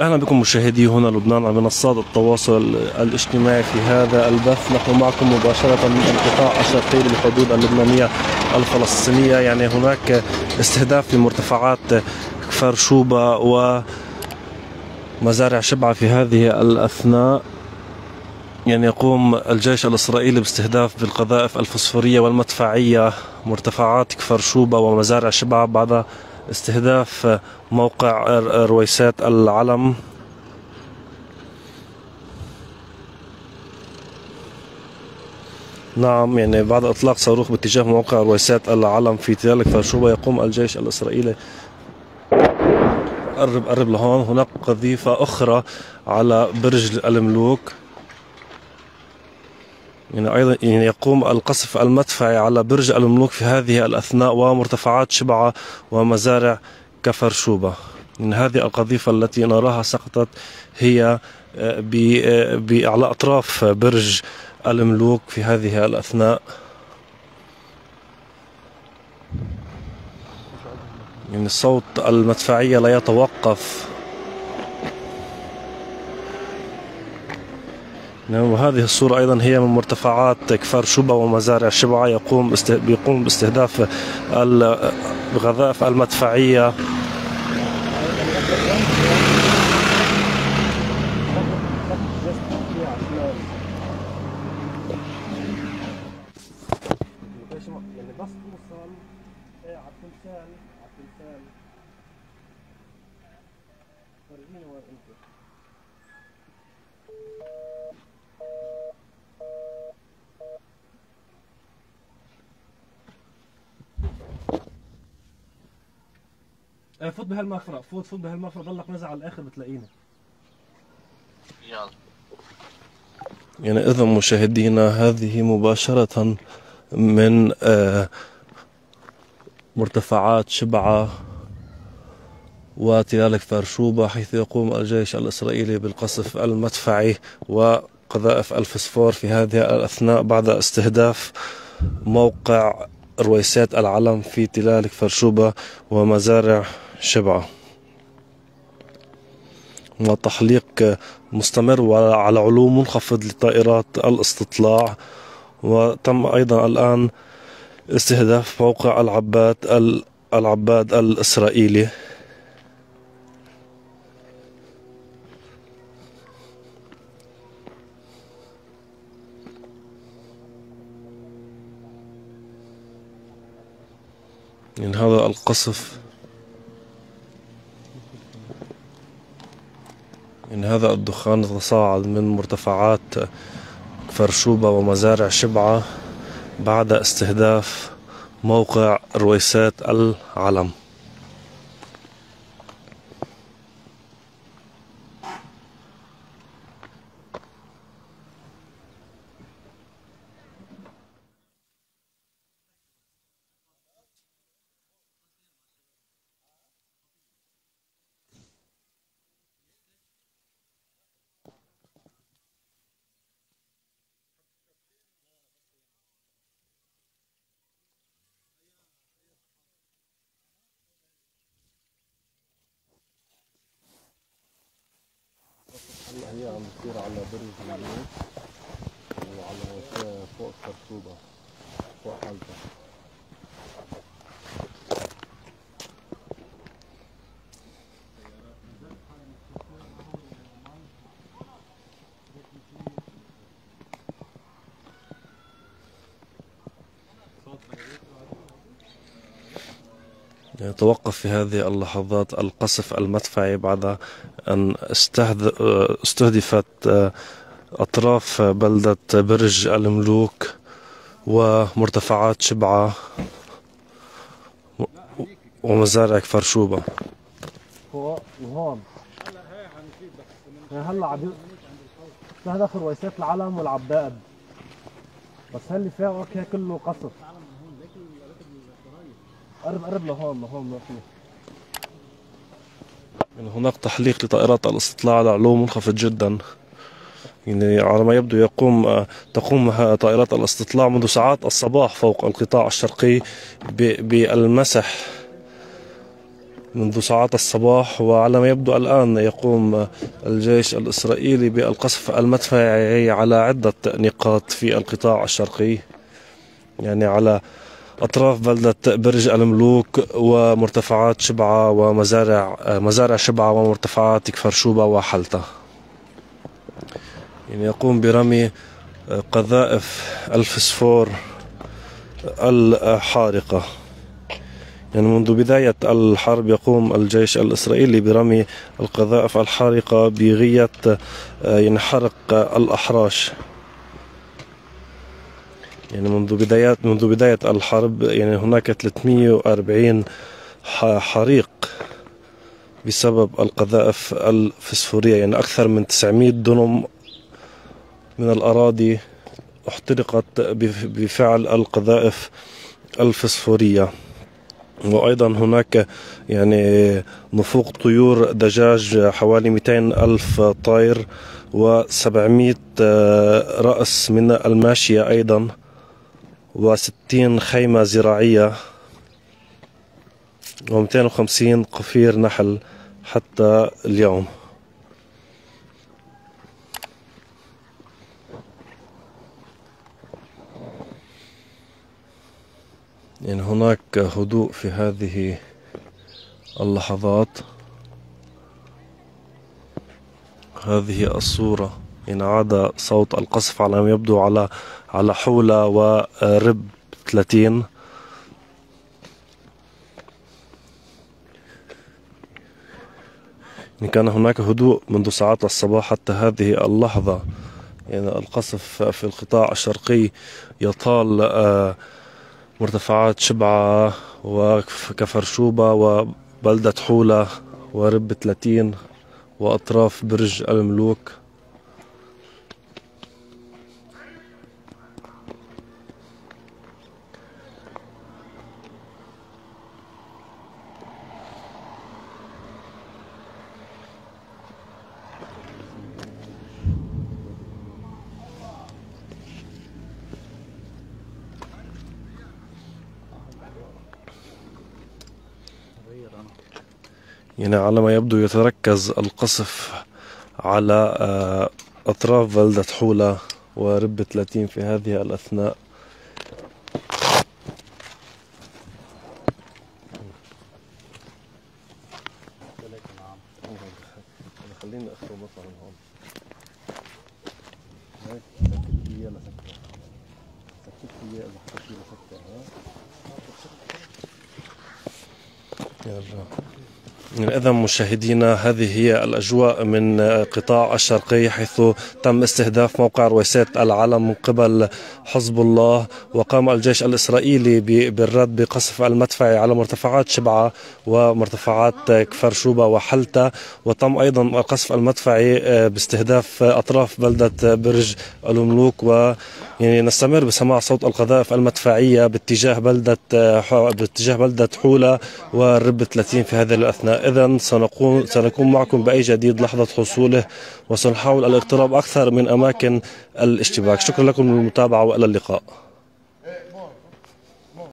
أهلا بكم مشاهدي هنا لبنان على منصات التواصل الاجتماعي في هذا البث. نحن معكم مباشرة من القطاع الشرقي للحدود اللبنانية الفلسطينية. يعني هناك استهداف لمرتفعات كفر شوبا ومزارع شبعة في هذه الأثناء. يعني يقوم الجيش الإسرائيلي باستهداف بالقذائف الفسفورية والمدفعية مرتفعات كفر شوبا ومزارع شبعة بعد استهداف موقع رويسات العلم. نعم يعني بعد إطلاق صاروخ باتجاه موقع رويسات العلم في تلال شوبا يقوم الجيش الإسرائيلي. قرب قرب لهون. هناك قذيفة أخرى على برج الملوك. يعني أيضا يعني يقوم القصف المدفعي على برج الملوك في هذه الأثناء ومرتفعات شبعة ومزارع كفر شوبة من هذه القذيفة التي نراها سقطت هي آه، آه، على أطراف برج الملوك في هذه الأثناء. يعني صوت المدفعية لا يتوقف. وهذه الصورة أيضا هي من مرتفعات كفار شبا ومزارع شبعة يقوم بيقوم باستهداف الغذائف المدفعية. يعني بس فوت بهالمفرق فوت فوت بهالمفرق ضلك نزع على الآخر بتلاقينا. يلا. يعني إذا مشاهدينا هذه مباشرة من آه، مرتفعات شبعا وتلال كفرشوبا حيث يقوم الجيش الإسرائيلي بالقصف المدفعي وقذائف الفسفور في هذه الأثناء بعد استهداف موقع رويسات العلم في تلال فرشوبة ومزارع شبعة. وتحليق مستمر على علو منخفض لطائرات الاستطلاع. وتم أيضا الآن استهداف موقع العباد العباد الإسرائيلي. من هذا القصف من هذا الدخان تصاعد من مرتفعات فرشوبة ومزارع شبعة بعد استهداف موقع رويسات العلم هي عم تصير على برج الملوك وعلى فوق السرطوبة فوق حلقة. توقف في هذه اللحظات. القصف المدفعي بعد أن استهدفت آه، أطراف بلدة برج الملوك ومرتفعات شبعة ومزارع هو وهون هلا عم استهدف رويسات العلم والعباد. بس هاللي فيها كله قصف. قرب قرب لهون لهون فيه يعني هناك تحليق لطائرات الاستطلاع على علو منخفض جدا. يعني على ما يبدو يقوم تقوم طائرات الاستطلاع منذ ساعات الصباح فوق القطاع الشرقي بالمسح منذ ساعات الصباح. وعلى ما يبدو الآن يقوم الجيش الإسرائيلي بالقصف المدفعي على عدة نقاط في القطاع الشرقي. يعني على أطراف بلدة برج الملوك ومرتفعات شبعة ومزارع مزارع شبعة ومرتفعات كفر شوبة وحلتة يعني يقوم برمي قذائف الفسفور الحارقة. يعني منذ بداية الحرب يقوم الجيش الإسرائيلي برمي القذائف الحارقة بغية يعني حرق الأحراش. يعني منذ بدايات منذ بداية الحرب يعني هناك 340 حريق بسبب القذائف الفسفورية. يعني أكثر من 900 دنم من الأراضي احترقت بفعل القذائف الفسفورية. وأيضا هناك يعني نفوق طيور دجاج حوالي 200 ألف طائر و700 رأس من الماشية أيضا. و60 خيمة زراعية و250 قفير نحل حتى اليوم. يعني هناك هدوء في هذه اللحظات هذه الصورة إن عاد صوت القصف على ما يبدو على على حولة ورب 30 إن كان هناك هدوء منذ ساعات الصباح حتى هذه اللحظة. يعني القصف في القطاع الشرقي يطال آه مرتفعات شبعة وكفر شوبة وبلدة حولة ورب 30 وأطراف برج الملوك. يعني على ما يبدو يتركز القصف على آه، أطراف بلدة حولة ورب 30 في هذه الأثناء. هون يلا إذا مشاهدينا هذه هي الأجواء من قطاع الشرقي حيث تم استهداف موقع رويسات العلم من قبل حزب الله. وقام الجيش الإسرائيلي بالرد بقصف المدفعي على مرتفعات شبعة ومرتفعات كفر شوبة وحلتة. وتم أيضا القصف المدفعي باستهداف أطراف بلدة برج الملوك و يعني نستمر بسماع صوت القذائف المدفعية باتجاه بلدة باتجاه بلدة حولة والرب 30 في هذه الأثناء. إذا سنكون سنكون معكم بأي جديد لحظة حصوله وسنحاول الاقتراب أكثر من أماكن الاشتباك. شكرا لكم للمتابعة وإلى اللقاء.